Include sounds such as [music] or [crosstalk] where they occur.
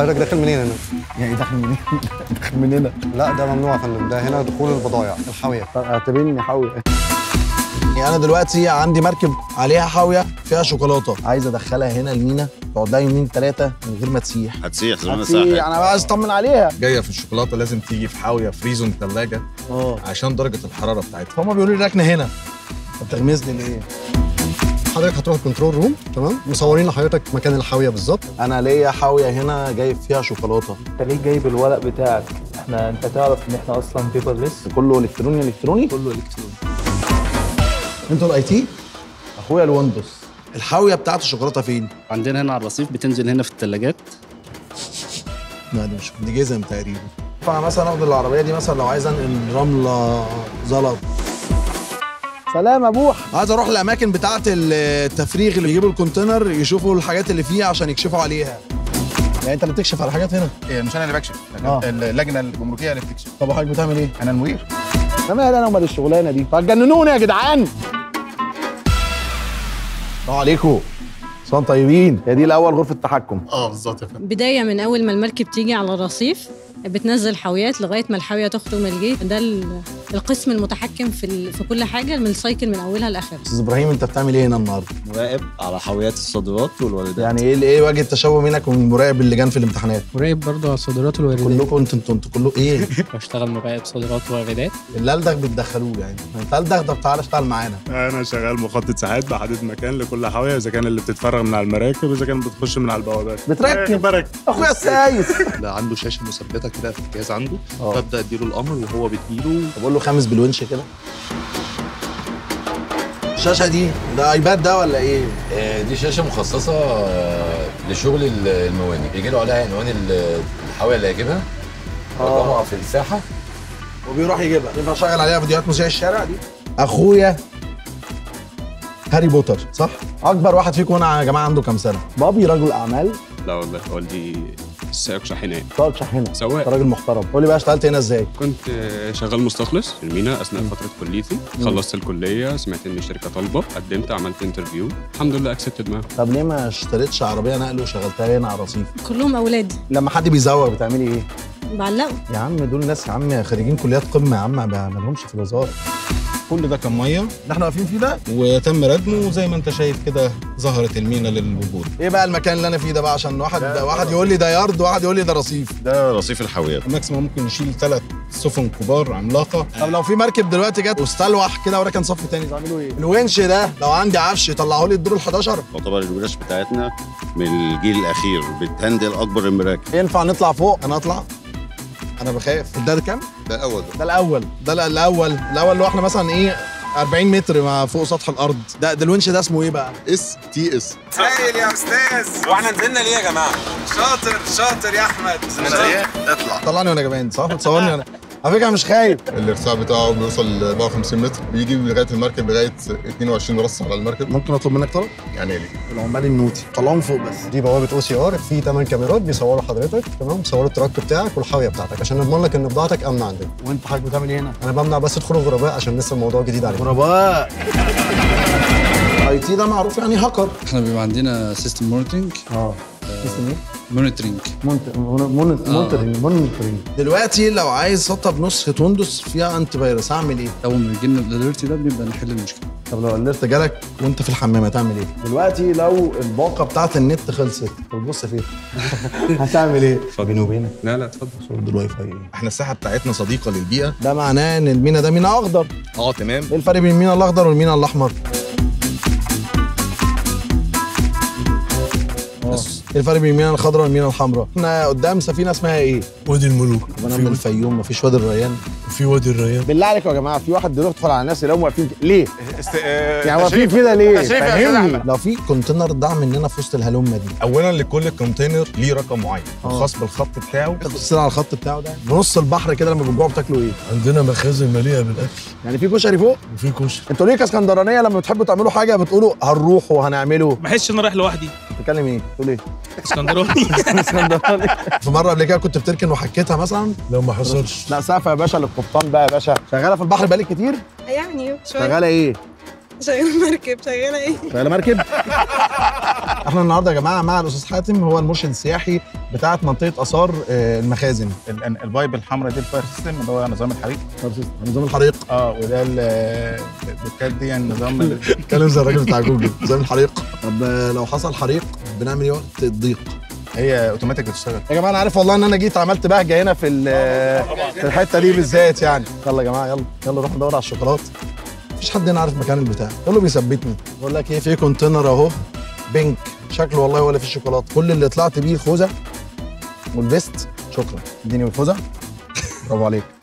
حضرتك داخل منين هنا؟ يعني داخل منين؟ [laughs] داخل مننا لا ده ممنوع يا فندم. ده هنا دخول البضائع الحاوية. طب اعتبرني حاوي يعني أنا دلوقتي عندي مركب عليها حاوية فيها شوكولاتة. عايز أدخلها هنا المينا تقعد لها يومين ثلاثة من غير ما تسيح. هتسيح زمان هتسيح، أنا عايز أطمن عليها. جاية في الشوكولاتة لازم تيجي في حاوية frozen ثلاجه آه. عشان درجة الحرارة بتاعتها. فهم بيقولوا لي ركنه هنا. طب تغمزني ليه؟ حضرتك هتروح ال control room تمام؟ مصورين لحضرتك مكان الحاوية بالظبط. أنا ليا حاوية هنا جايب فيها شوكولاتة. أنت ليه جايب الورق بتاعك؟ إحنا أنت تعرف إن إحنا أصلا paperless كله إلكتروني إلكتروني؟ كله إلكتروني. أنتوا ال IT أخويا ال Windows. الحاوية بتاعت الشوكولاتة فين؟ عندنا هنا على الرصيف بتنزل هنا في الثلاجات لا دي مش دي جزم تقريبا. فأنا مثلا أخد العربية دي مثلا لو عايز انقل رملة زلط. سلام يا بوح عايز أروح الاماكن بتاعه التفريغ اللي يجيبوا ال container يشوفوا الحاجات اللي فيها عشان يكشفوا عليها. يعني انت اللي بتكشف على حاجات هنا؟ مش أنا اللي بكشف آه. اللجنة الجمركية اللي بتكشف. طب وحضرتك بتعمل إيه؟ أنا المدير. أنا مالي أنا ومال الشغلانة دي. هتجننوني يا جدعان. السلام عليكم. صان طيبين. هي دي الأول غرفة تحكم. آه بالظبط يا فندم. بداية من أول ما المركب تيجي على الرصيف بتنزل حاويات لغاية ما الحاوية تخرج من ال gate. ده ال- القسم المتحكم في ال- في كل حاجة من ال cycle من أولها لآخرها. أستاذ إبراهيم أنت بتعمل إيه هنا النهارده؟ مراقب على حاويات الصادرات والواردات يعني إيه إيه وجه التشابه بينك وبين المراقب اللي جان في الامتحانات؟ مراقب برضه على الصادرات والواردات كلكم أنتوا أنتوا أنتوا كله إيه؟ [laughs] بشتغل مراقب صادرات وواردات اللي الدغ بتدخلوه يعني. أنت ألدغ؟ طب تعالى اشتغل معانا. أنا شغال مخطط ساعات بحدد مكان لكل حاوية إذا كان اللي بتتفرغ من على المراكب إذا كان بتخش من على البوابات. بتركب. برك أخويا السايس. لا عنده شاشة مثبتة كده في الجهاز عنده. آه. ببدا أديله الأمر وهو بيديله طب أقول له خامس بالونش كده. الشاشه دي ده iPad ده ولا إيه؟ آه، دي شاشه مخصصه آه، لشغل ال- المواني بيجي له عليها عنوان ال- الحاويه اللي هيجيبها. رقمها في الساحة. وبيروح يجيبها. ينفع أشغل عليها فيديوهات مذيع الشارع دي؟ أخويا هاري بوتر صح؟ أكبر واحد فيكم هنا يا جماعة عنده كام سنة؟ بابي رجل أعمال. لا والله والدي سائق شاحنات شحنه انت سواق راجل محترم. قول لي بقى اشتغلت هنا إزاي؟ كنت شغال مستخلص في المينا اثناء فترة كليتي. خلصت الكلية سمعت إن الشركة طالبة قدمت عملت interview الحمد لله accepted معاهم. طب ليه ما اشتريتش عربية نقل وشغلتها هنا على الرصيف؟ كلهم أولادي لما حد بيزوغ بتعملي إيه؟ بعلقوا. يا عم دول ناس يا عم خريجين كليات قمة يا عم ما لهمش في الوزارة. كل ده كان ميه اللي إحنا واقفين فيه ده وتم ردمه وزي ما انت شايف كده ظهرت المينا للوجود. إيه بقى المكان اللي أنا فيه ده بقى؟ عشان واحد واحد يقول لي ده يارد وواحد يقول لي ده رصيف. ده رصيف الحاويات maximum ممكن يشيل ثلاث سفن كبار عملاقة. طب لو في مركب دلوقتي جت واستلوح كده وركن صف تاني تعملوا إيه؟ الونش ده لو عندي عفش يطلعوا لي الدور ال 11 تعتبر الورش بتاعتنا من الجيل الأخير بت handle أكبر المراكب. ينفع نطلع فوق؟ أنا أطلع. أنا بخاف. ده كام؟ ده الأول. ده الأول. ده ال- الأول. الأول اللي هو إحنا مثلا إيه 40 متر مع فوق سطح الأرض. ده ده الونش ده اسمه إيه بقى؟ STS. هايل يا أستاذ. وإحنا نزلنا ليه يا جماعة؟ شاطر شاطر يا أحمد. اطلع. طلعني وأنا جبان صح؟ بتصورني وأنا على فكرة مش خايف. الارتفاع بتاعه بيوصل ل 54 متر بيجي لغاية المركب لغاية 22 رصة على المركب. ممكن أطلب منك طلب؟ يعني ليه؟ العمال النوتي. طلعهم فوق بس. دي بوابة OCR في 8 كاميرات بيصوروا حضرتك تمام؟ بيصوروا ال truck بتاعك والحاوية بتاعتك عشان نضمن لك إن بضاعتك آمنة عندنا. وأنت حضرتك بتعمل إيه هنا؟ أنا بمنع بس دخول الغرباء عشان لسه الموضوع جديد عليك غرباء. IT ده معروف يعني هاكر. إحنا بيبقى عندنا system monitoring آه. اسمه إيه؟ monitoring monitoring monitoring دلوقتي لو عايز اسطب نسخة Windows فيها antivirus اعمل إيه؟ اول ما بيجي لنا ال alert ده بنبدا نحل المشكلة طب لو alert جالك وأنت في الحمام هتعمل إيه؟ دلوقتي لو الباقة بتاعت النت خلصت طب بص فين؟ [laughs] هتعمل إيه؟ [laughs] بيني وبينك لا لا اتفضل صورة الواي فاي إيه؟ إحنا الساحة بتاعتنا صديقة للبيئة ده معناه إن المينا ده مينا أخضر آه تمام إيه الفرق بين المينا الأخضر والمينا الأحمر؟ الفرق بين المينا الخضراء والمينا الحمراء؟ إحنا قدام سفينة اسمها إيه؟ وادي الملوك. أنا من الفيوم مفيش وادي الريان. في وادي الريان. بالله عليكم يا جماعة في واحد دلوقتي يدخل على الناس اللي هم واقفين ليه؟ است... يعني واقفين كده ليه؟ فهمني. لو في container ضاع مننا في وسط الهلومة دي. اولا لكل container ليه رقم معين خاص بالخط بتاعه. السلعه على الخط بتاعه ده؟ بنص البحر كده لما بتجوعوا بتاكلوا إيه؟ عندنا مخازن مليئه بالاكل يعني في كشري فوق؟ وفي كشري. أنتوا ليه كاسكندرانية لما بتحبوا تعملوا حاجة بتقولوا هنروح وهنعمله؟ بحسش ان رايح لوحدي. بتتكلم إيه؟ تقول إيه؟ اسكندراني [laughs] اسكندراني في مرة قبل كده كنت بتركن وحكيتها مثلا لو ما حصلش لا سقفة يا باشا للقبطان بقى يا باشا شغالة في البحر بقالك كتير يعني شغالة إيه؟ شغالة مركب شغالة إيه؟ شغالة مركب [laughs] إحنا النهارده يا جماعة مع الاستاذ حاتم هو المرشد السياحي بتاعه منطقه اثار آه، المخازن. ال- ال- ال pipe الحمراء دي ال fire system اللي هو نظام الحريق. نظام الحريق. آه وده ال- ال ducts دي النظام ال- اتكلم زي الراجل بتاع جوجل نظام الحريق. طب آه، لو حصل حريق بنعمل إيه وقت الضيق هي أوتوماتيك بتشتغل. يا جماعة أنا عارف والله إن أنا جيت عملت بهجة هنا في في الحتة دي بالذات يعني. يلا يا جماعة يلا يلا نروح ندور على الشوكولاتة. مفيش حد هنا عارف مكان البتاع. كله بيثبتني. بقول لك إيه في container أهو. بينك. شكله والله ولا في الشوكولاتة. كل اللي طلعت بيه الخوذة والفيست شكرا. اديني الخوذة. برافو عليك.